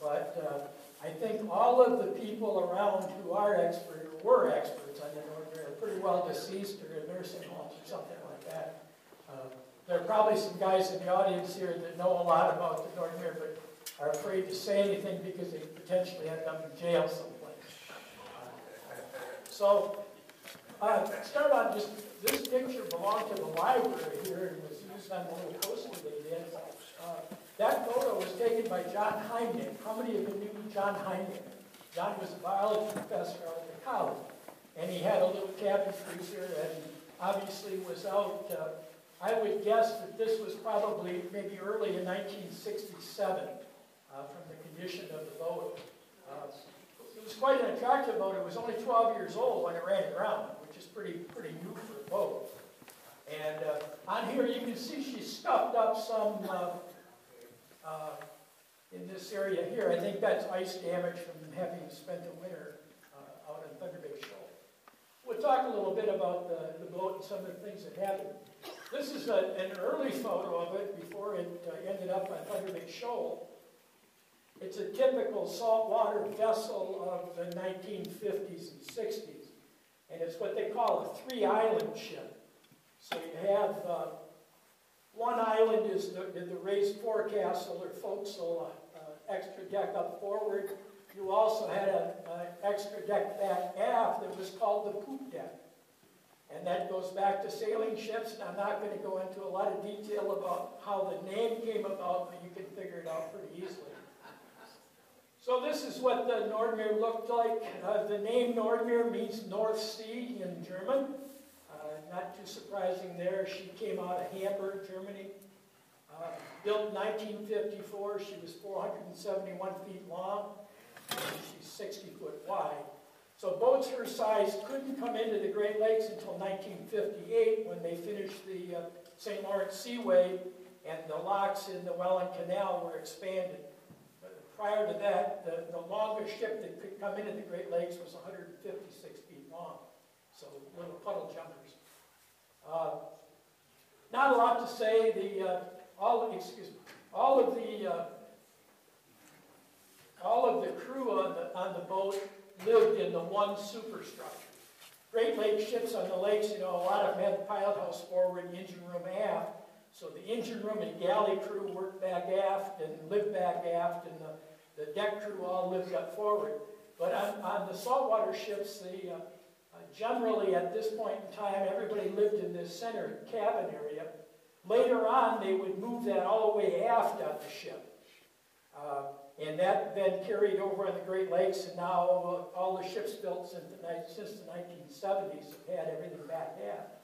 But uh, I think all of the people around who are expert or were experts on the are pretty well deceased or in nursing homes or something like that. Uh, there are probably some guys in the audience here that know a lot about the Nordmeer, but are afraid to say anything because they potentially end up in jail someplace. Uh, so, uh, start on just this picture belonged to the library here and was used on the little that photo was taken by John Heimlich. How many of you knew John Heimlich? John was a biology professor at the college. And he had a little cabin freezer and obviously was out. Uh, I would guess that this was probably maybe early in 1967 uh, from the condition of the boat. Uh, it was quite an attractive boat. It was only 12 years old when it ran aground, which is pretty, pretty new for a boat. And uh, on here you can see she stuffed up some uh, in this area here. I think that's ice damage from having spent the winter uh, out on Thunder Bay Shoal. We'll talk a little bit about the, the boat and some of the things that happened. This is a, an early photo of it before it uh, ended up on Thunder Bay Shoal. It's a typical saltwater vessel of the 1950s and 60s. And it's what they call a three-island ship. So you have uh, one island is the, the raised forecastle or forecastle, uh, uh, extra deck up forward. You also had an extra deck back aft that was called the poop deck. And that goes back to sailing ships, and I'm not going to go into a lot of detail about how the name came about, but you can figure it out pretty easily. So this is what the Nordmeer looked like. Uh, the name Nordmeer means North Sea in German not too surprising there. She came out of Hamburg, Germany. Uh, built in 1954. She was 471 feet long. she's 60 foot wide. So boats her size couldn't come into the Great Lakes until 1958 when they finished the uh, St. Lawrence Seaway and the locks in the Welland Canal were expanded. But prior to that, the, the longest ship that could come into the Great Lakes was 156 feet long. So little puddle jumpers. Uh, not a lot to say. The uh, all excuse me, all of the uh, all of the crew on the on the boat lived in the one superstructure. Great Lake ships on the lakes, you know, a lot of them had the pilot house forward, engine room aft. So the engine room and galley crew worked back aft and lived back aft, and the, the deck crew all lived up forward. But on, on the saltwater ships, the uh, generally at this point in time, everybody lived in this center cabin area. Later on, they would move that all the way aft on the ship. Uh, and that then carried over on the Great Lakes, and now all the ships built since the, since the 1970s have had everything back aft.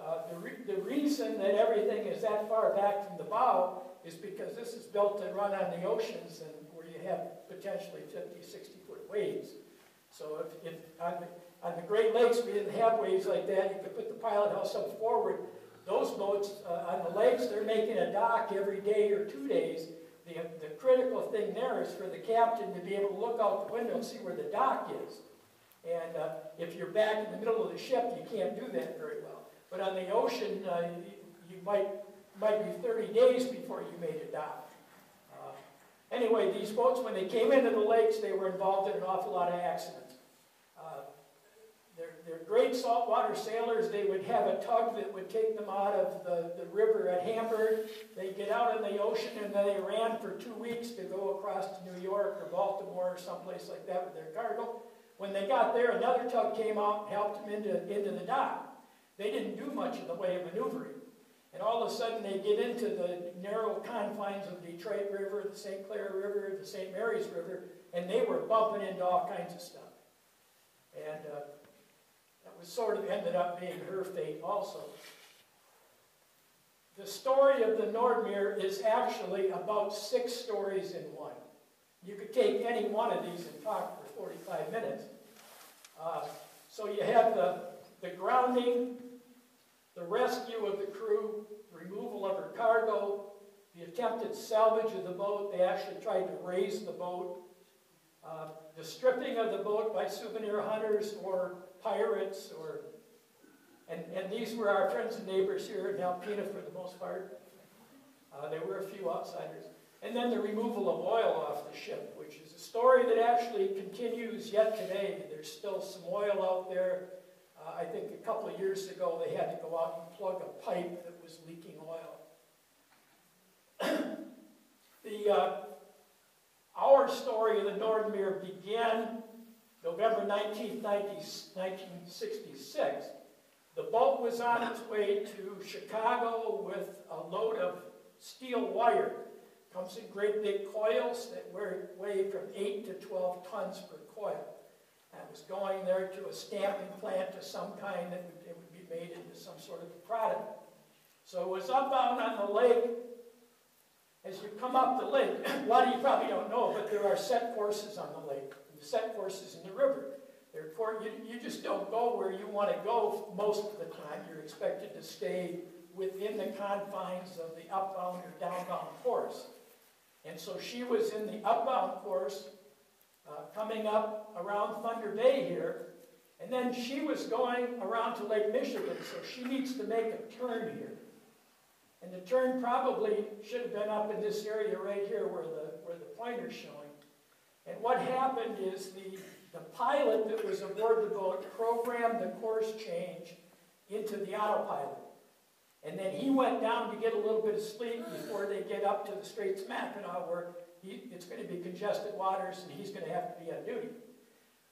Uh, the, re the reason that everything is that far back from the bow is because this is built to run on the oceans and where you have potentially 50, 60 foot waves. So if, if on the Great Lakes, we didn't have waves like that. You could put the pilot house up forward. Those boats uh, on the lakes, they're making a dock every day or two days. The, the critical thing there is for the captain to be able to look out the window and see where the dock is. And uh, if you're back in the middle of the ship, you can't do that very well. But on the ocean, uh, you, you might, might be 30 days before you made a dock. Uh, anyway, these boats, when they came into the lakes, they were involved in an awful lot of accidents. Great saltwater sailors. They would have a tug that would take them out of the, the river at Hamburg. They'd get out in the ocean and then they ran for two weeks to go across to New York or Baltimore or someplace like that with their cargo. When they got there, another tug came out and helped them into, into the dock. They didn't do much in the way of maneuvering. And all of a sudden they get into the narrow confines of the Detroit River, the St. Clair River, the St. Mary's River, and they were bumping into all kinds of stuff. And uh, sort of ended up being her fate also. The story of the Nordmeer is actually about six stories in one. You could take any one of these and talk for 45 minutes. Uh, so you have the, the grounding, the rescue of the crew, removal of her cargo, the attempted salvage of the boat. They actually tried to raise the boat. Uh, the stripping of the boat by souvenir hunters or pirates or and, and these were our friends and neighbors here in Alpena for the most part. Uh, there were a few outsiders. And then the removal of oil off the ship, which is a story that actually continues yet today. There's still some oil out there. Uh, I think a couple of years ago they had to go out and plug a pipe that was leaking oil. the, uh, our story of the Nordmeer began November 19, 1966. The boat was on its way to Chicago with a load of steel wire. Comes in great big coils that weigh from 8 to 12 tons per coil. And was going there to a stamping plant of some kind that would, it would be made into some sort of product. So it was upbound on the lake. As you come up the lake, a lot of you probably don't know, but there are set courses on the lake, set courses in the river. Therefore, you, you just don't go where you want to go most of the time. You're expected to stay within the confines of the upbound or downbound course. And so she was in the upbound course, uh, coming up around Thunder Bay here, and then she was going around to Lake Michigan, so she needs to make a turn here. And the turn probably should have been up in this area right here where the, where the pointer's showing. And what happened is the, the pilot that was aboard the boat programmed the course change into the autopilot. And then he went down to get a little bit of sleep before they get up to the Straits Mackinac where he, it's going to be congested waters and he's going to have to be on duty.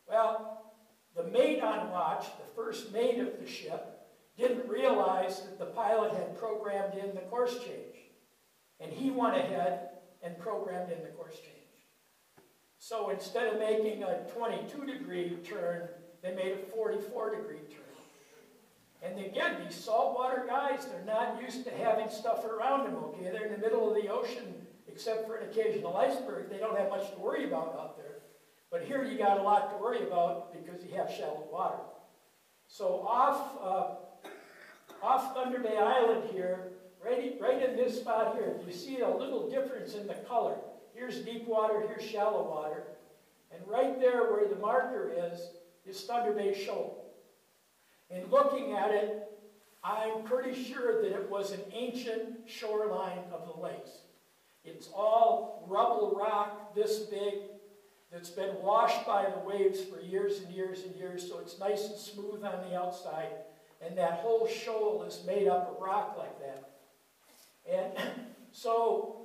Well, the mate on watch, the first mate of the ship, didn't realize that the pilot had programmed in the course change. And he went ahead and programmed in the course change. So instead of making a 22 degree turn, they made a 44 degree turn. And again, these saltwater guys, they're not used to having stuff around them, okay? They're in the middle of the ocean, except for an occasional iceberg. They don't have much to worry about out there. But here you got a lot to worry about because you have shallow water. So off, uh, off Thunder Bay Island here, right, right in this spot here, you see a little difference in the color. Here's deep water, here's shallow water. And right there where the marker is, is Thunder Bay Shoal. And looking at it, I'm pretty sure that it was an ancient shoreline of the lakes. It's all rubble rock this big that's been washed by the waves for years and years and years, so it's nice and smooth on the outside. And that whole shoal is made up of rock like that. And so,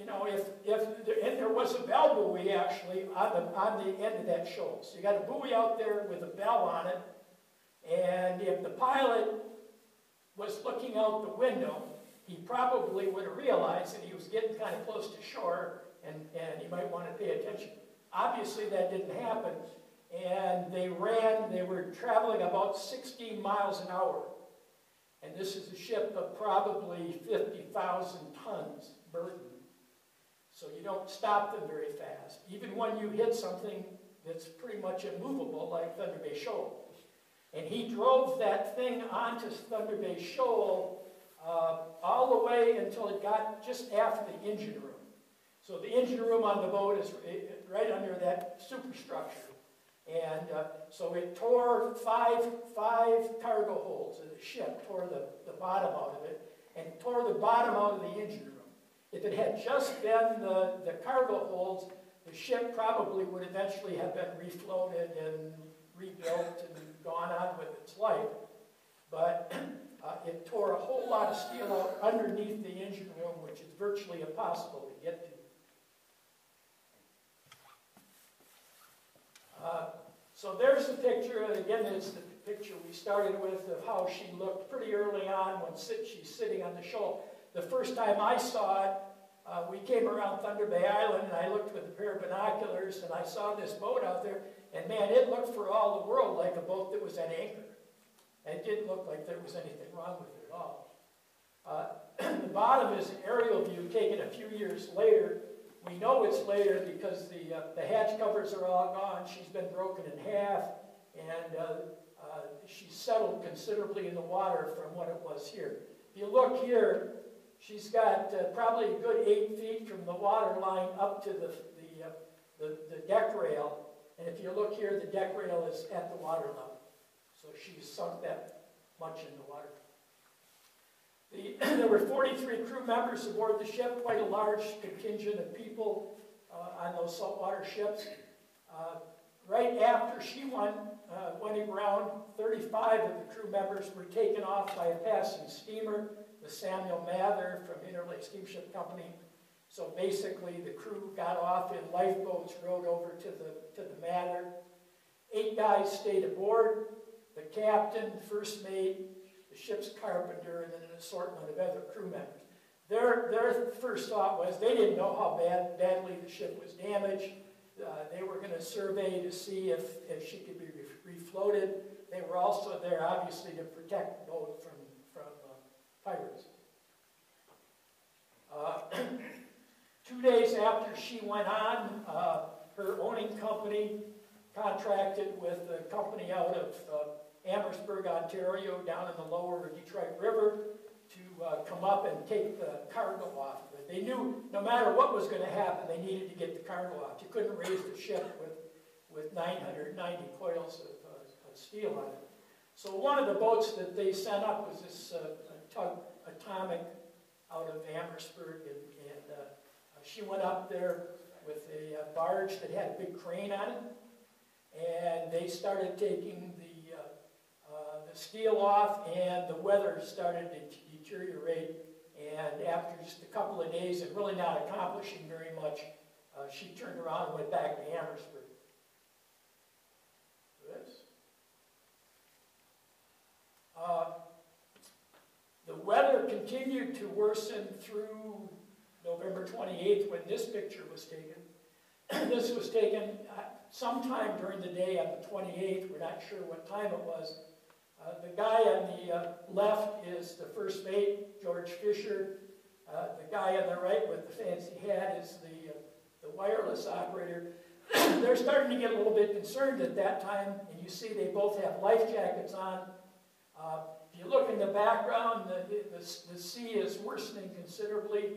you know, if, if and there was a bell buoy actually on the, on the end of that shoal. So you got a buoy out there with a bell on it, and if the pilot was looking out the window, he probably would have realized that he was getting kind of close to shore and, and he might want to pay attention. Obviously, that didn't happen. And they ran, they were traveling about 16 miles an hour. And this is a ship of probably 50,000 tons burden. So you don't stop them very fast. Even when you hit something that's pretty much immovable, like Thunder Bay Shoal. And he drove that thing onto Thunder Bay Shoal uh, all the way until it got just after the engine room. So the engine room on the boat is right under that superstructure. And uh, so it tore five, five cargo holds of the ship, tore the, the bottom out of it, and tore the bottom out of the engine room. If it had just been the, the cargo holds, the ship probably would eventually have been refloated and rebuilt and gone on with its life, but uh, it tore a whole lot of steel out underneath the engine room, which is virtually impossible to get to. Uh, so there's the picture, and again, it's the picture we started with of how she looked pretty early on when sit, she's sitting on the shoal. The first time I saw it, uh, we came around Thunder Bay Island, and I looked with a pair of binoculars, and I saw this boat out there, and man, it looked for all the world like a boat that was at anchor. It didn't look like there was anything wrong with it at all. Uh, the bottom is an aerial view taken a few years later. We know it's later because the, uh, the hatch covers are all gone. She's been broken in half, and uh, uh she's settled considerably in the water from what it was here. If you look here, she's got uh, probably a good eight feet from the water line up to the, the, uh, the, the deck rail. And if you look here, the deck rail is at the water level. So she's sunk that much in the water. The, there were 43 crew members aboard the ship, quite a large contingent of people uh, on those saltwater ships. Uh, Right after she went, uh, went aground, 35 of the crew members were taken off by a passing steamer, the Samuel Mather from Interlake Steamship Company. So basically, the crew got off in lifeboats, rowed over to the, to the Mather. Eight guys stayed aboard, the captain, first mate, the ship's carpenter, and then an assortment of other crew members. Their, their first thought was they didn't know how bad, badly the ship was damaged. Uh, they were going to survey to see if, if she could be re refloated. They were also there, obviously, to protect the boat from, pirates. Uh, two days after she went on, uh, her owning company contracted with a company out of uh, Amherstburg, Ontario, down in the lower Detroit River to uh, come up and take the cargo off they knew no matter what was going to happen, they needed to get the cargo off. You couldn't raise the ship with, with 990 coils of, uh, of steel on it. So one of the boats that they sent up was this uh, tug Atomic out of Amherstburg, and, and uh, she went up there with a, barge that had a big crane on it, and they started taking the, uh, uh, the steel off, and the weather started to deteriorate and after just a couple of days of really not accomplishing very much, uh, she turned around and went back to Amherstburg. This. Uh, the weather continued to worsen through November 28th when this picture was taken. this was taken uh, sometime during the day on the 28th. We're not sure what time it was. Uh, the guy on the uh, left is the first mate, George Fisher. Uh, the guy on the right with the fancy hat is the, uh, the wireless operator. They're starting to get a little bit concerned at that time, and you see they both have life jackets on. You look in the background, the, the, the sea is worsening considerably.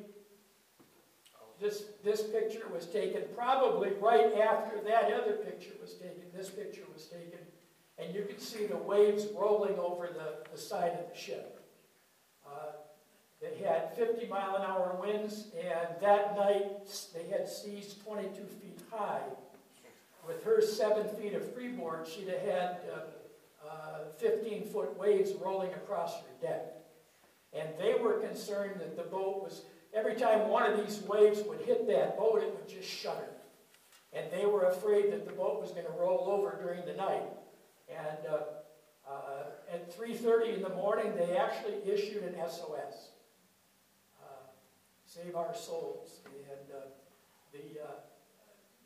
This, this picture was taken probably right after that other picture was taken. This picture was taken and you can see the waves rolling over the, the side of the ship. Uh, they had 50 mile an hour winds, and that night they had seas 22 feet high. With her seven feet of freeboard, she'd have had uh, uh, 15 foot waves rolling across her deck. And they were concerned that the boat was, every time one of these waves would hit that boat, it would just shudder. And they were afraid that the boat was going to roll over during the night. And uh, uh, at 3.30 in the morning, they actually issued an SOS. Uh, save our souls. And uh, the, uh,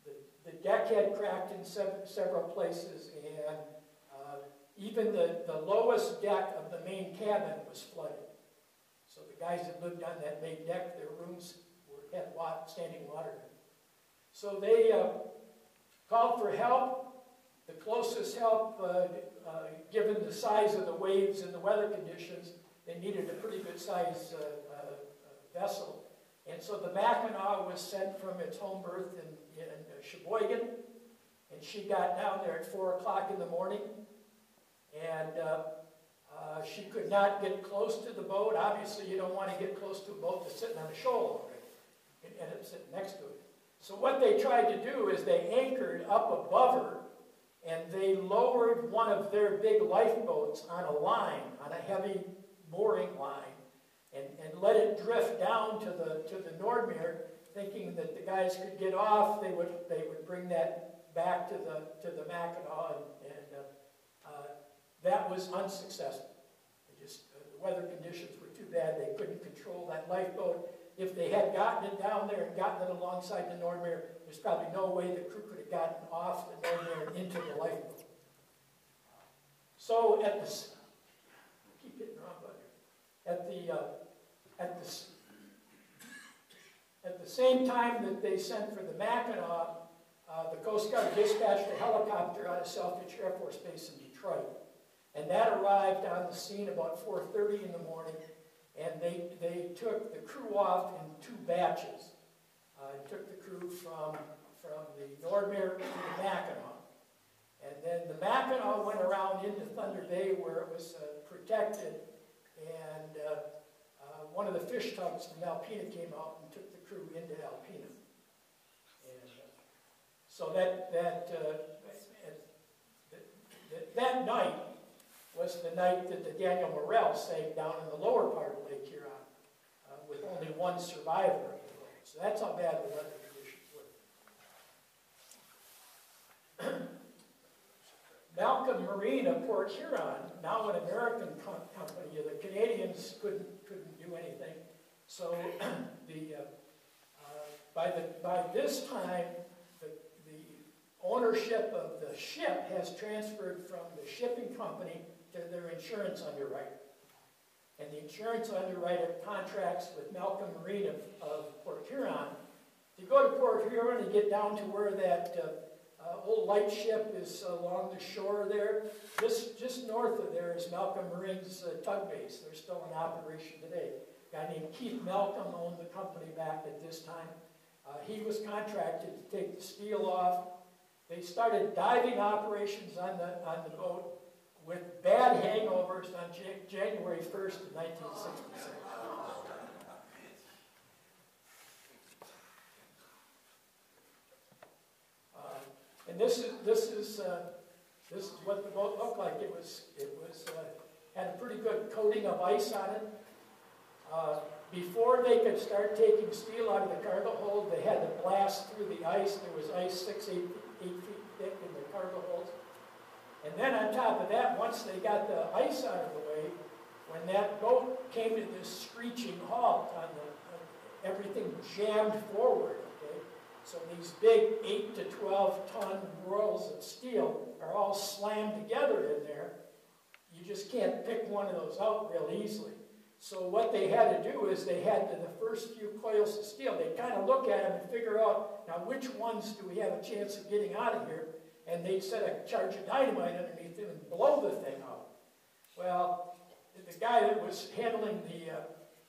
the, the, deck had cracked in several places, and even the, the lowest deck of the main cabin was flooded. So the guys that lived on that main deck, their rooms were, had standing water. So they uh, called for help. The closest help, uh, uh, given the size of the waves and the weather conditions, they needed a pretty good size uh, uh, vessel. And so the Mackinaw was sent from its home berth in, in Cheboygan, and she got down there at 4 o'clock in the morning, and uh, uh, she could not get close to the boat. Obviously, you don't want to get close to a boat that's sitting on a shoal already, and, and it's sitting next to it. So what they tried to do is they anchored up above her and they lowered one of their big lifeboats on a line, on a heavy mooring line, and, and let it drift down to the, to the Nordmeer, thinking that the guys could get off, they would, they would bring that back to the, to the Mackinaw, and, that was unsuccessful. just, uh, the weather conditions were too bad, they couldn't control that lifeboat. If they had gotten it down there and gotten it alongside the Nordmeer, there's probably no way the crew could have gotten off the Nordmeer into the lifeboat. So at the, keep hitting the wrong button At the, uh, at the, at the same time that they sent for the Mackinaw, uh, the Coast Guard dispatched a helicopter out of Selfridge Air Force Base in Detroit. And that arrived on the scene about 4.30 in the morning, and they, they took the crew off in two batches. Uh, took the crew from, from the Nordmeer to the Mackinaw. And then the Mackinaw went around into Thunder Bay where it was uh, protected. And uh, uh, one of the fish tugs from Alpena came out and took the crew into Alpena. And, uh, So that, that, uh, that, that night was the night that the Daniel Morrell sank down in the lower part of Lake Huron, uh, with only one survivor. So that's how bad the weather conditions were. Malcolm Marine of Port Huron, now an American com company, the Canadians couldn't, couldn't do anything. So the, uh, uh, by, the, by this time, the, the ownership of the ship has transferred from the shipping company to their insurance underwriter. And the insurance underwriter contracts with Malcolm Marine of, of Port Huron to go to Port Huron and get down to where that uh, uh, old lightship is along the shore there. Just, just north of there is Malcolm Marine's uh, tug base. They're still in operation today. A guy named Keith Malcolm owned the company back at this time. Uh, he was contracted to take the steel off. They started diving operations on the, on the boat with bad hangovers on January 1st of 1966. And this is, this is, uh, this is what the boat looked like. It was, it was, uh, had a pretty good coating of ice on it. Uh, before they could start taking steel out of the cargo hold, they had to blast through the ice. There was ice six, eight, eight feet thick in the cargo holds. And then on top of that, once they got the ice out of the way, when that boat came to this screeching halt on the, everything jammed forward, okay? so these big 8 to 12 ton rolls of steel are all slammed together in there. You just can't pick one of those out real easily. So what they had to do is they had to, the first few coils of steel, they kind of look at them and figure out, now which ones do we have a chance of getting out of here? And they'd set a charge of dynamite underneath them and blow the thing up. Well, the guy that was handling the uh,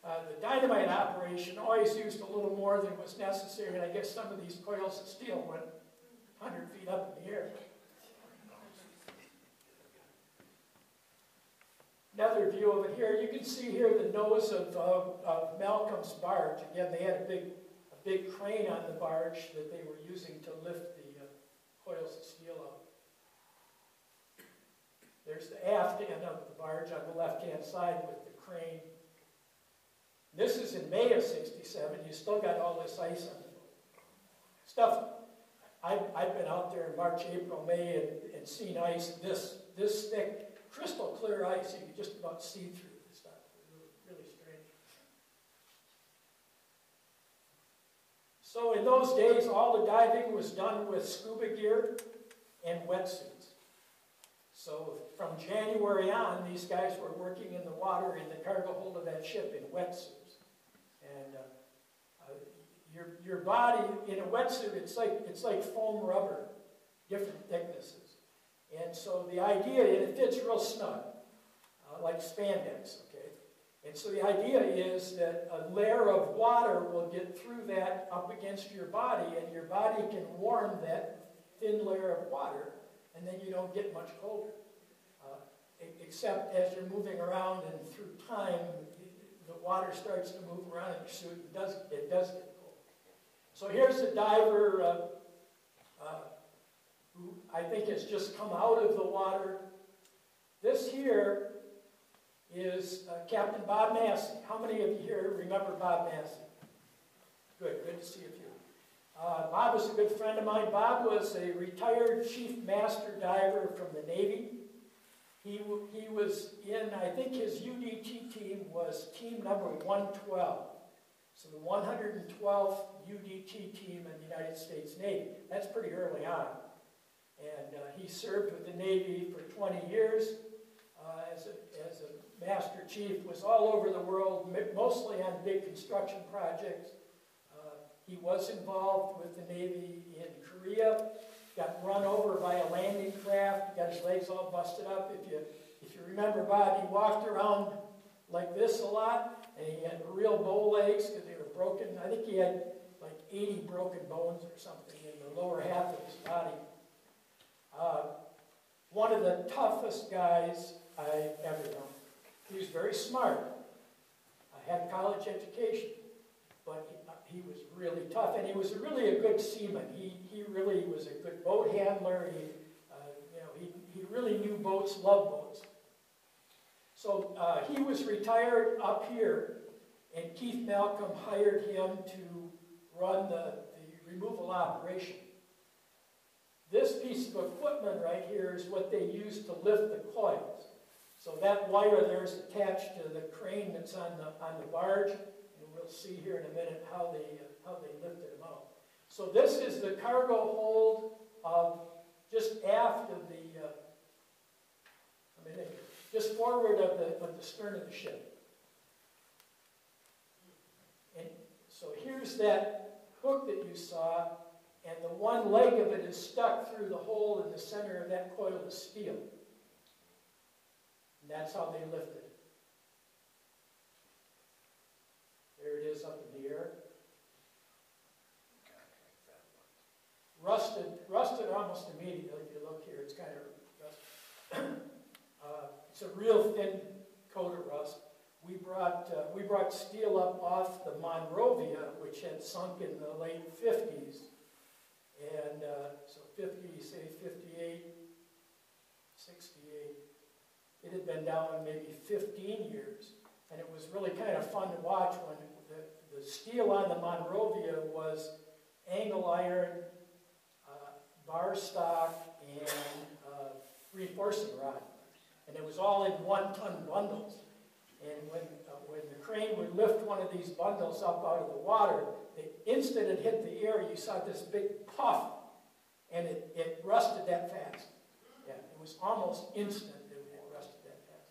uh, the dynamite operation always used a little more than was necessary, and I guess some of these coils of steel went 100 feet up in the air. Another view of it here, you can see here the nose of, of, of Malcolm's barge. Again, they had a big, a big crane on the barge that they were using to lift coils of steel up. There's the aft end of the barge on the left-hand side with the crane this is in May of 67. You still got all this ice on the Stuff, I've, I've been out there in March, April, May and, and seen ice this, this thick, crystal clear ice. You can just about see through the stuff. Really, really strange. So in those days, all the diving was done with scuba gear and wetsuits. So from January on, these guys were working in the water in the cargo hold of that ship in wetsuits. And uh, uh, your, your body, in a wetsuit, it's like, it's like foam rubber, different thicknesses. And so the idea, it fits real snug, uh, like spandex, okay? And so the idea is that a layer of water will get through that up against your body, and your body can warm that thin layer of water, and then you don't get much colder. Uh, except as you're moving around and through time, the water starts to move around in your suit, it does, it does get cold. So here's a diver uh, uh, who I think has just come out of the water. This here is uh, Captain Bob Massey. How many of you here remember Bob Massey? Good, good to see a few. Uh, Bob was a good friend of mine. Bob was a retired chief master diver from the Navy. He, he was in, I think his UDT team was team number 112. So the 112th UDT team in the United States Navy. That's pretty early on. And uh, he served with the Navy for 20 years uh, as, a, as a master chief, was all over the world, mostly on big construction projects. Uh, he was involved with the Navy in Korea got run over by a landing craft, got his legs all busted up. If you, if you remember Bob, he walked around like this a lot, and he had real bow legs because they were broken. I think he had like 80 broken bones or something in the lower half of his body. Uh, one of the toughest guys I ever known. He was very smart. I had a college education, but he, uh, he was really tough, and he was really a good seaman. He, he really was a good boat handler. He, uh, you know, he, he really knew boats, loved boats. So uh, he was retired up here, and Keith Malcolm hired him to run the, the removal operation. This piece of equipment right here is what they use to lift the coils. So that wire there is attached to the crane that's on the, on the barge, and we'll see here in a minute how they, uh, how they lifted them out. So this is the cargo hold of just aft of the, uh, I mean, just forward of the, of the stern of the ship. And so here's that hook that you saw, and the one leg of it is stuck through the hole in the center of that coil of steel. And that's how they lift it. There it is up in the air. Rusted, rusted almost immediately. If you look here, it's kind of rusted. uh, it's a real thin coat of rust. We brought, uh, we brought steel up off the Monrovia, which had sunk in the late 50s. And uh, so 50, say 58, 68. It had been down maybe 15 years. And it was really kind of fun to watch when the, the steel on the Monrovia was angle iron, uh, bar stock, and uh, reinforcing rod. And it was all in one-ton bundles. And when, uh, when the crane would lift one of these bundles up out of the water, the instant it hit the air, you saw this big puff, and it, it rusted that fast. Yeah, it was almost instant that it rusted that fast.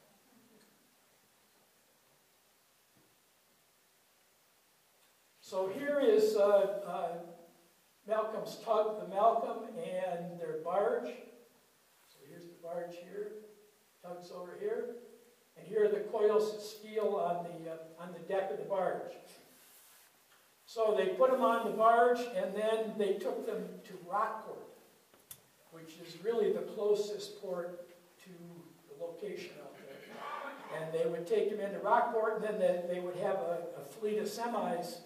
So here is uh, uh, Malcolm's tug, the Malcolm, and their barge. So here's the barge here, tug's over here. And here are the coils of steel on the, uh, on the deck of the barge. So they put them on the barge, and then they took them to Rockport, which is really the closest port to the location out there. And they would take them into Rockport, and then they, they would have a, a, fleet of semis,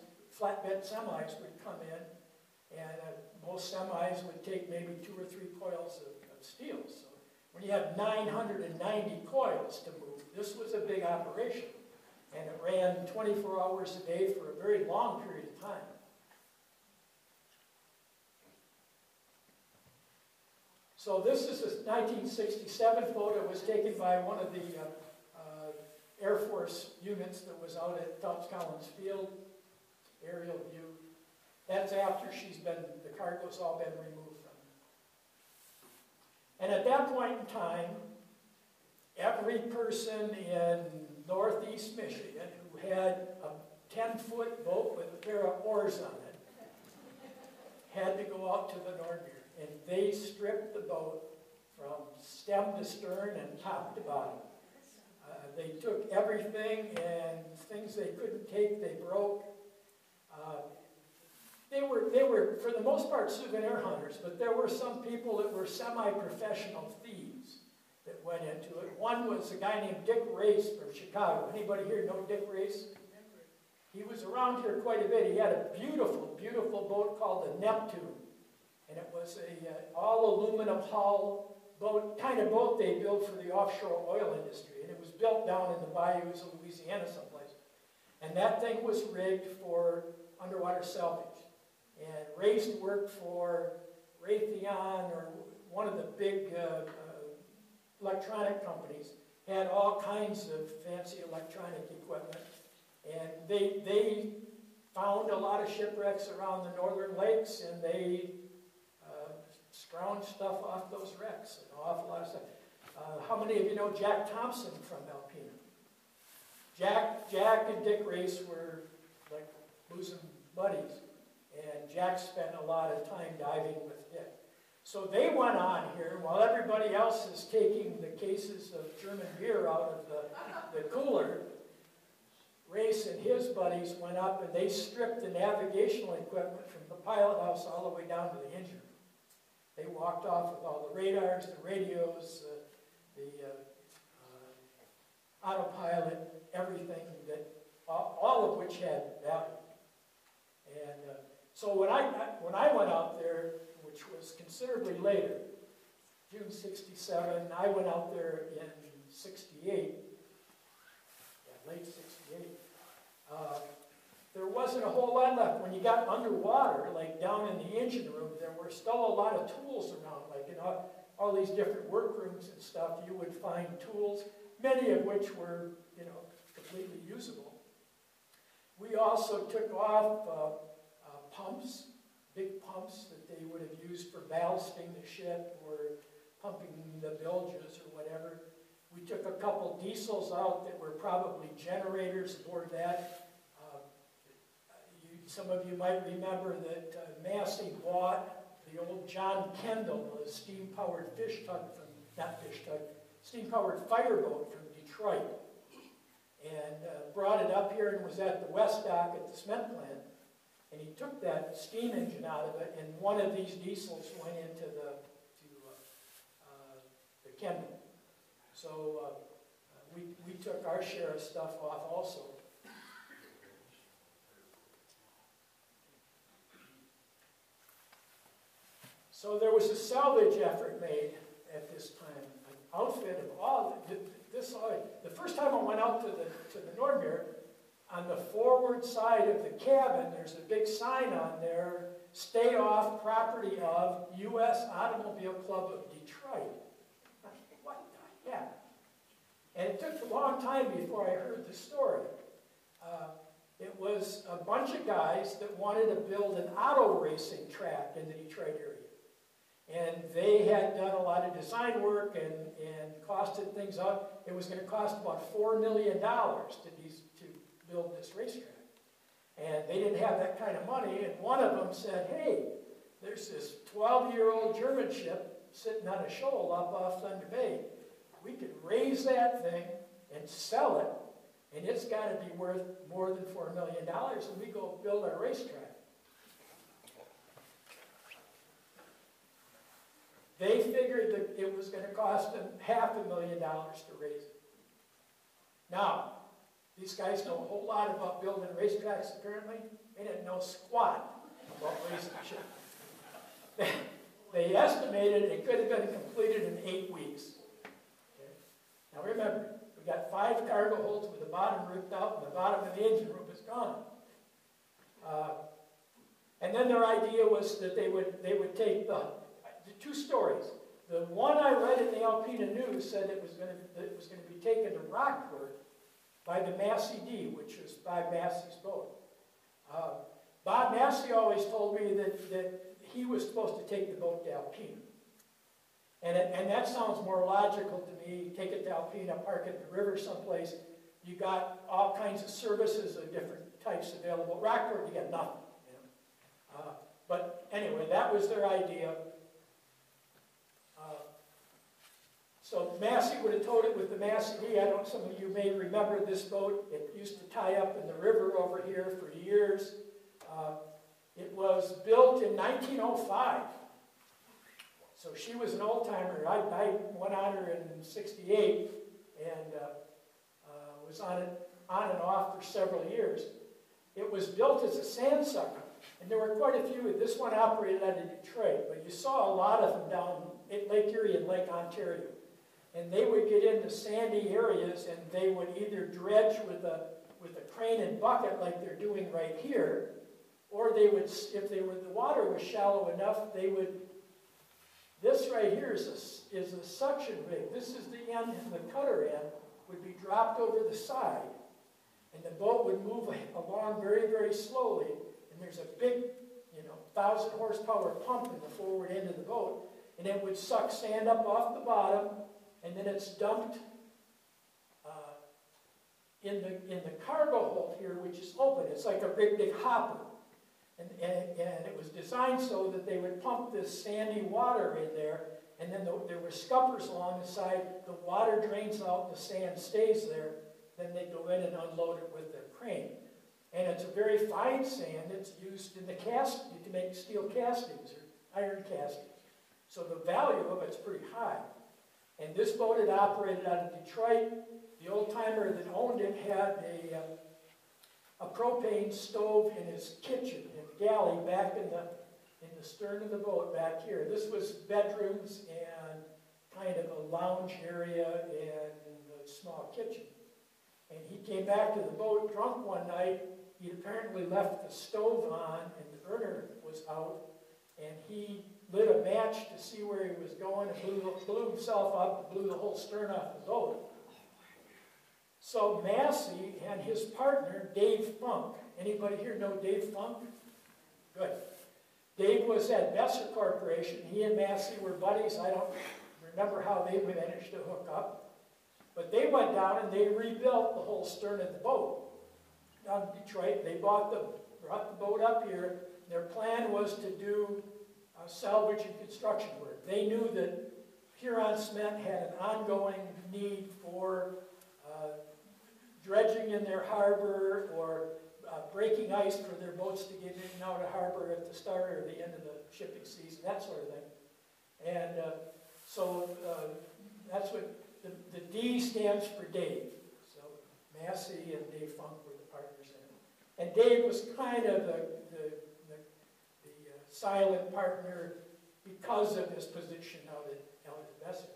flatbed semis would come in, and uh, most semis would take maybe two or three coils of, of steel. So when you have 990 coils to move, this was a big operation, and it ran 24 hours a day for a very long period of time. So this is a 1967 photo. It was taken by one of the uh, uh, Air Force units that was out at Phelps Collins Field. Aerial view. That's after she's been, the cargo's all been removed from her. And at that point in time, every person in northeast Michigan who had a 10-foot boat with a pair of oars on it had to go out to the Nordmeer. And they stripped the boat from stem to stern and top to bottom. Uh, they took everything and things they couldn't take, they broke. Uh, they were, they were, for the most part, souvenir hunters, but there were some people that were semi-professional thieves that went into it. One was a guy named Dick Race from Chicago. Anybody here know Dick Race? He was around here quite a bit. He had a beautiful, beautiful boat called the Neptune. And it was a uh, all aluminum hull boat, kind of boat they built for the offshore oil industry. And it was built down in the bayous of Louisiana someplace. And that thing was rigged for underwater salvage. And Race worked for Raytheon or one of the big uh, electronic companies had all kinds of fancy electronic equipment. And they, they found a lot of shipwrecks around the northern lakes and they uh, scrounged stuff off those wrecks, an awful lot of stuff. Uh, how many of you know Jack Thompson from Alpena? Jack, Jack and Dick Race were bosom buddies, and Jack spent a lot of time diving with Dick. So they went on here while everybody else is taking the cases of German beer out of the, the cooler. Race and his buddies went up and they stripped the navigational equipment from the pilot house all the way down to the engine. They walked off with all the radars, the radios, uh, the uh, uh, autopilot, everything that, all of which had value. So when I, when I went out there, which was considerably later, June 67. I went out there in 68, yeah, late 68. Uh, there wasn't a whole lot left. When you got underwater, like down in the engine room, there were still a lot of tools around, like in all, all these different workrooms and stuff, you would find tools, many of which were, you know, completely usable. We also took off uh, pumps, big pumps that they would have used for ballasting the ship or pumping the bilges or whatever. We took a couple diesels out that were probably generators aboard that. Uh, some of you might remember that uh, Massey bought the old John Kendall, a steam-powered fish tug from, not fish tug, steam-powered fireboat from Detroit. And uh, brought it up here and was at the west dock at the cement plant. And he took that steam engine out of it, and one of these diesels went into the, to, uh, uh, the Kendall. So uh, we, we took our share of stuff off also. So there was a salvage effort made at this time, an outfit of all, this, the first time I went out to the, to the Nordmeer, on the forward side of the cabin, there's a big sign on there, stay off property of U.S. Automobile Club of Detroit. what the heck? And it took a long time before I heard the story. Uh, it was a bunch of guys that wanted to build an auto racing track in the Detroit area. And they had done a lot of design work and, and costed things up. It was going to cost about $4 million to, to build this racetrack. And they didn't have that kind of money. And one of them said, hey, there's this 12-year-old German ship sitting on a shoal up off Thunder Bay. We could raise that thing and sell it, and it's got to be worth more than $4 million, and we go build our racetrack. They figured that it was going to cost them half a million dollars to raise it. Now, these guys know a whole lot about building racetracks, apparently. They didn't know squat about raising shit. They, estimated it could have been completed in eight weeks. Okay? Now remember, we got five cargo holds with the bottom ripped out and the bottom of the engine room is gone. Uh, and then their idea was that they would, they would take the two stories. The one I read in the Alpena News said it was going to, it was going to be taken to Rockport by the Massey D, which is by Massey's boat. Uh, Bob Massey always told me that, that he was supposed to take the boat to Alpena. And, it, and that sounds more logical to me. Take it to Alpena, park it in the river someplace. You got all kinds of services of different types available. Rockport, you got nothing. You know? uh, but anyway, that was their idea. So Massey would have towed it with the Massey D. I don't, some of you may remember this boat. It used to tie up in the river over here for years. Uh, it was built in 1905. So she was an old timer. I, I went on her in 68 and uh, uh, was on it on and off for several years. It was built as a sand sucker. And there were quite a few. This one operated out of Detroit, but you saw a lot of them down at Lake Erie and Lake Ontario. And they would get into sandy areas and they would either dredge with a, with a crane and bucket like they're doing right here, or they would, if they were, the water was shallow enough, they would, this right here is a, is a suction rig. This is the end, and the cutter end would be dropped over the side. And the boat would move along very, very slowly. And there's a big, you know, thousand horsepower pump in the forward end of the boat. And it would suck sand up off the bottom and then it's dumped uh, in, the, in the cargo hold here, which is open. It's like a big, big hopper. And, and, and it was designed so that they would pump this sandy water in there, and then the, there were scuppers along the side. The water drains out, the sand stays there. Then they go in and unload it with their crane. And it's a very fine sand. It's used in the cast to make steel castings or iron castings. So the value of it's pretty high. And this boat had operated out of Detroit. The old timer that owned it had a, uh, a propane stove in his kitchen, in the galley back in the, in the stern of the boat back here. This was bedrooms and kind of a lounge area and a small kitchen. And he came back to the boat drunk one night. He'd apparently left the stove on and the burner was out. And he lit a match to see where he was going and blew, blew himself up and blew the whole stern off the boat. So Massey and his partner, Dave Funk, anybody here know Dave Funk? Good. Dave was at Besser Corporation. He and Massey were buddies. I don't remember how they managed to hook up. But they went down and they rebuilt the whole stern of the boat. Down in Detroit, they bought the, brought the boat up here. Their plan was to do uh, salvage and construction work. They knew that Huron Cement had an ongoing need for uh, dredging in their harbor or uh, breaking ice for their boats to get in and out of harbor at the start or the end of the shipping season, that sort of thing. And uh, so uh, that's what the, the D stands for Dave. So Massey and Dave Funk were the partners in it. And Dave was kind of the, the, silent partner because of his position out at Besser.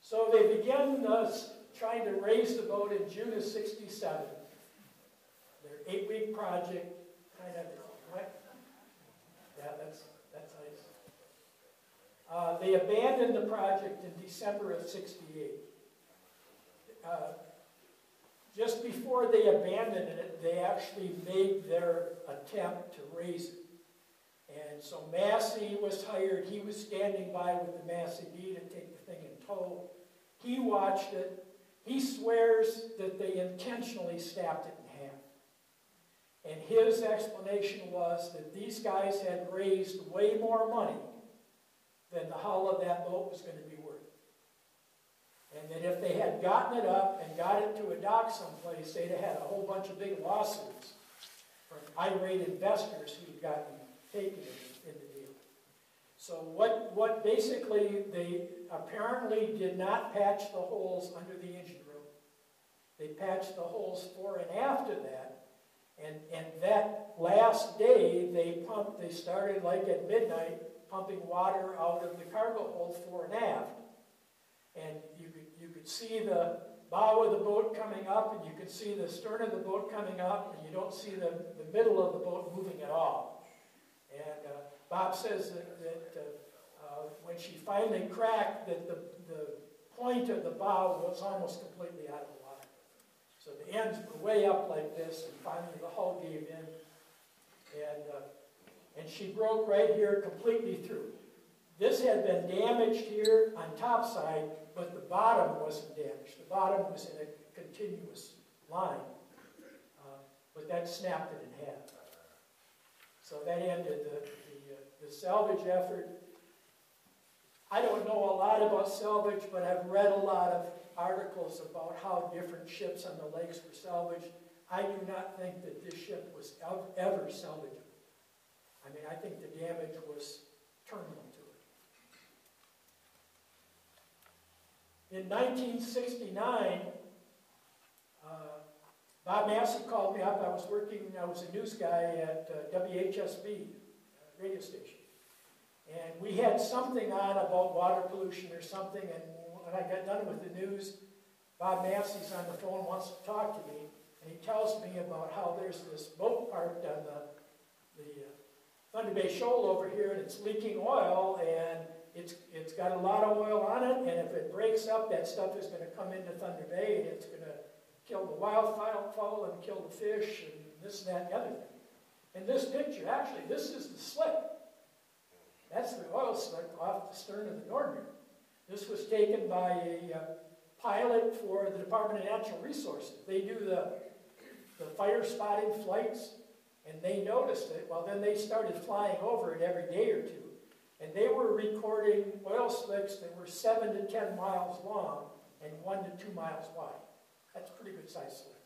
So they began uh, trying to raise the boat in June of 67. Their eight-week project kind of yeah, that's, that's nice. Uh, they abandoned the project in December of 68. Uh, just before they abandoned it, they actually made their attempt to raise it. And so Massey was hired. He was standing by with the Massey D to take the thing in tow. He watched it. He swears that they intentionally snapped it in half. And his explanation was that these guys had raised way more money than the hull of that boat was going to be. And that if they had gotten it up and got it to a dock someplace, they'd have had a whole bunch of big lawsuits from irate investors who'd gotten taken in the deal. So what, what basically they apparently did not patch the holes under the engine room. They patched the holes fore and after that. And, and that last day, they pumped, they started like at midnight, pumping water out of the cargo hold fore and aft. And you see the bow of the boat coming up, and you can see the stern of the boat coming up, and you don't see the, the middle of the boat moving at all. And uh, Bob says that, that uh, uh, when she finally cracked, that the, the point of the bow was almost completely out of the water. So the ends were way up like this, and finally the hull gave in. And, uh, and she broke right here completely through. This had been damaged here on top side, but the bottom wasn't damaged. The bottom was in a continuous line. Uh, but that snapped it in half. So that ended the, the, uh, the salvage effort. I don't know a lot about salvage, but I've read a lot of articles about how different ships on the lakes were salvaged. I do not think that this ship was ever salvageable. I mean, I think the damage was terminal to it. In 1969, uh, Bob Massey called me up. I was working, I was a news guy at uh, WHSB uh, radio station. And we had something on about water pollution or something, and when I got done with the news, Bob Massey's on the phone, wants to talk to me, and he tells me about how there's this boat parked on the, the uh, Thunder Bay Shoal over here, and it's leaking oil, and it's, it's got a lot of oil on it, and if it breaks up, that stuff is going to come into Thunder Bay, and it's going to kill the wildfowl and kill the fish, and this, and that, and the other thing. In this picture, actually, this is the slip. That's the oil slick off the stern of the Nordmeer. This was taken by a uh, pilot for the Department of Natural Resources. They do the, the fire spotting flights, and they noticed it. Well, then they started flying over it every day or two. And they were recording oil slicks that were 7 to 10 miles long and 1 to 2 miles wide. That's pretty good size slick.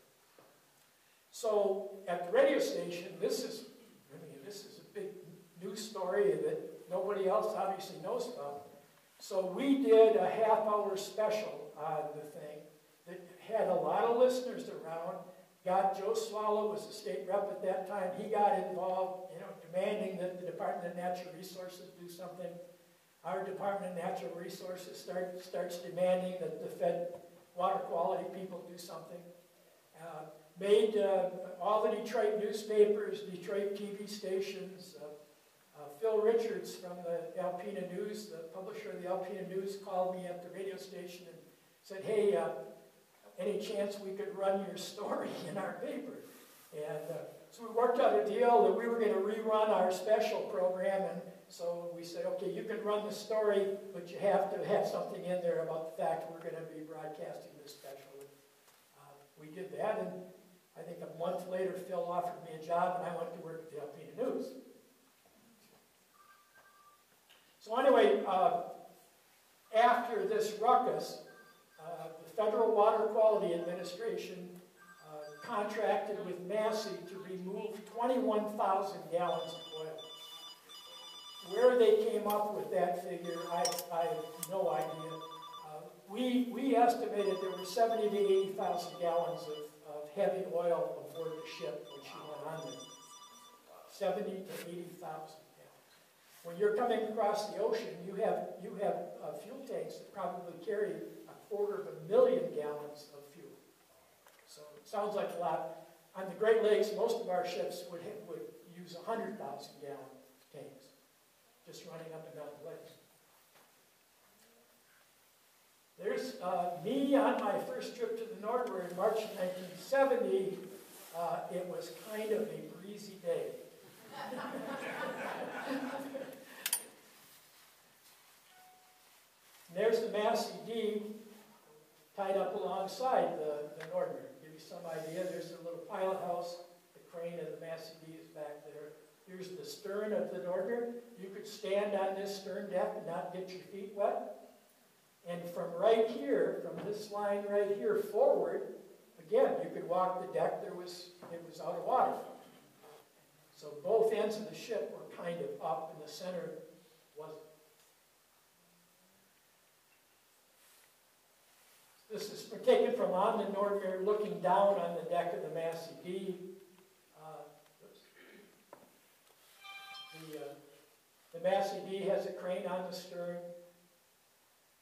So at the radio station, this is, I mean, this is a big news story that nobody else obviously knows about. So we did a half hour special on the thing that had a lot of listeners around, got, Joe Swallow was the state rep at that time, he got involved, demanding that the Department of Natural Resources do something. Our Department of Natural Resources start, starts demanding that the Fed water quality people do something. Uh, made uh, all the Detroit newspapers, Detroit TV stations, uh, uh, Phil Richards from the Alpena News, the publisher of the Alpena News, called me at the radio station and said, hey, uh, any chance we could run your story in our paper? And uh, so we worked out a deal that we were going to rerun our special program, and so we said, okay, you can run the story, but you have to have something in there about the fact we're going to be broadcasting this special. Uh, we did that, and I think a month later, Phil offered me a job, and I went to work at the Alpena News. So anyway, uh, after this ruckus, uh, the Federal Water Quality Administration contracted with Massey to remove 21,000 gallons of oil. Where they came up with that figure, I, I have no idea. Uh, we, we estimated there were 70 to 80,000 gallons of, of heavy oil aboard the ship when she went on there. 70 to 80,000 gallons. When you're coming across the ocean, you have, you have uh, fuel tanks that probably carry a quarter of a million gallons of sounds like a lot. On the Great Lakes, most of our ships would, would use 100,000 gallon tanks just running up and down the lake. There's uh, me on my first trip to the Nordmeer in March of 1970. Uh, it was kind of a breezy day. there's the Massey D tied up alongside the, the. You some idea. There's the little pilot house. The crane of the Massey D is back there. Here's the stern of the Nordmeer. You could stand on this stern deck and not get your feet wet. And from right here, from this line right here forward, again, you could walk the deck. There was, it was out of water. So both ends of the ship were kind of up, and the center wasn't. This is taken from on the Nordmeer, looking down on the deck of the Massey D. The, uh, the Massey D has a crane on the stern.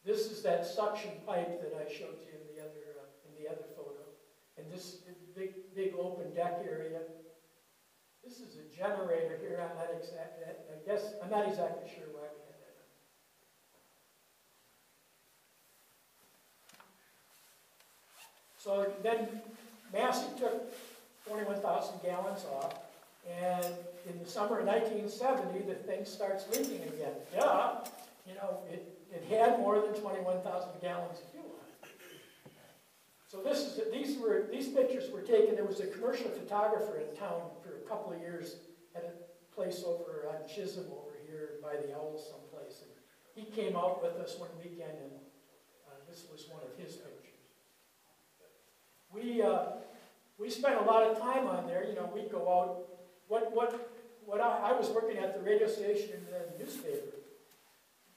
This is that suction pipe that I showed you in the other, uh, in the other photo. And this big, big open deck area. This is a generator here. I'm not exact, I guess, I'm not exactly sure why we had that. So then Massey took 21,000 gallons off. And in the summer of 1970, the thing starts leaking again. Yeah, you know, it, it had more than 21,000 gallons of fuel on it. So this is these were these pictures were taken. There was a commercial photographer in town for a couple of years at a place over on Chisholm over here by the Owls someplace. And he came out with us one weekend, and uh, this was one of his pictures. We uh, we spent a lot of time on there. You know, we'd go out what, what, what I, I was working at the radio station and the newspaper.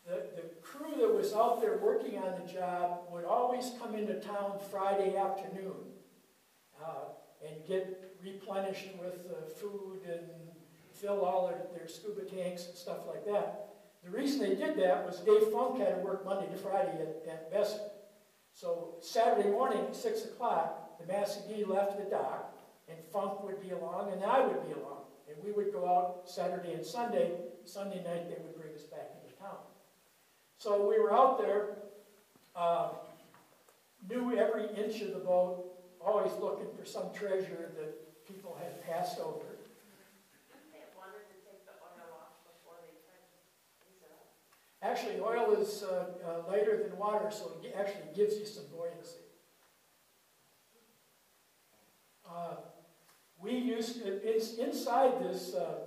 The, the crew that was out there working on the job would always come into town Friday afternoon uh, and get replenished with uh, food and fill all their, their scuba tanks and stuff like that. The reason they did that was Dave Funk had to work Monday to Friday at, at Bessemer. So Saturday morning at 6 o'clock, the Massey D left the dock, and Funk would be along, and I would be along. And we would go out Saturday and Sunday. Sunday night, they would bring us back into town. So we were out there, uh, knew every inch of the boat, always looking for some treasure that people had passed over. Actually, oil is uh, uh, lighter than water, so it actually gives you some buoyancy. Uh, we used, it's inside this, uh,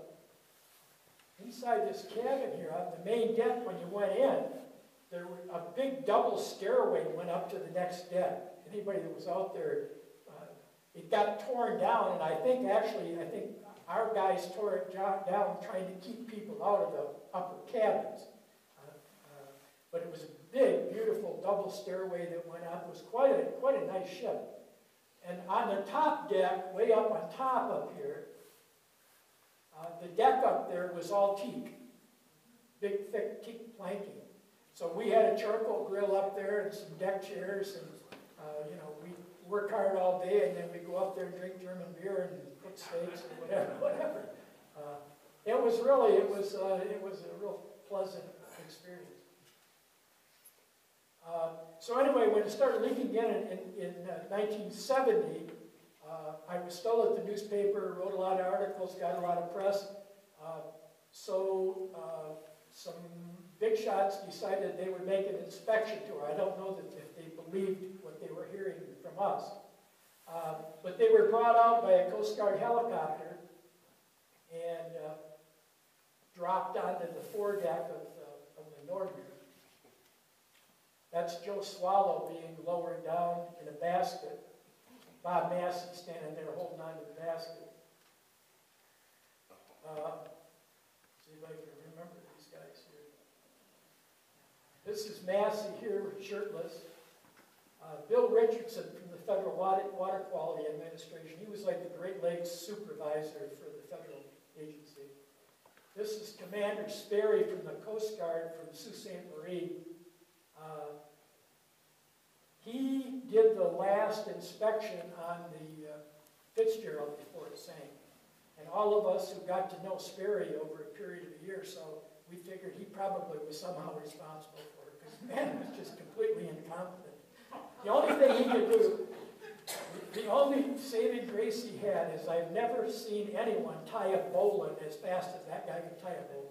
inside this cabin here, on the main deck when you went in, there was a big double stairway went up to the next deck. Anybody that was out there, uh, it got torn down, and I think actually, I think our guys tore it down trying to keep people out of the upper cabins. Uh, uh, but it was a big, beautiful double stairway that went up. It was quite a, quite a nice ship. And on the top deck, way up on top up here, uh, the deck up there was all teak, big thick teak planking. So we had a charcoal grill up there and some deck chairs and, uh, you know, we work hard all day and then we go up there and drink German beer and cook steaks and whatever, whatever. Uh, It was really, it was, uh, it was a real pleasant experience. Uh, So anyway, when it started leaking again in, in uh, 1970, uh, I was still at the newspaper, wrote a lot of articles, got a lot of press. Uh, So uh, some big shots decided they would make an inspection tour. I don't know that if they believed what they were hearing from us. Uh, But they were brought out by a Coast Guard helicopter and uh, dropped onto the foredeck of the, of the. That's Joe Swallow being lowered down in a basket. Bob Massey standing there holding on to the basket. Uh, see if I can remember these guys here. This is Massey here, shirtless. Uh, Bill Richardson from the Federal Water, Water Quality Administration. He was like the Great Lakes supervisor for the federal agency. This is Commander Sperry from the Coast Guard from Sault Ste. Marie. Uh, He did the last inspection on the uh, Fitzgerald before it sank. And all of us who got to know Sperry over a period of a year or so, we figured he probably was somehow responsible for it, because the man was just completely incompetent. The only thing he could do, the only saving grace he had is I've never seen anyone tie a bowline as fast as that guy could tie a bowline.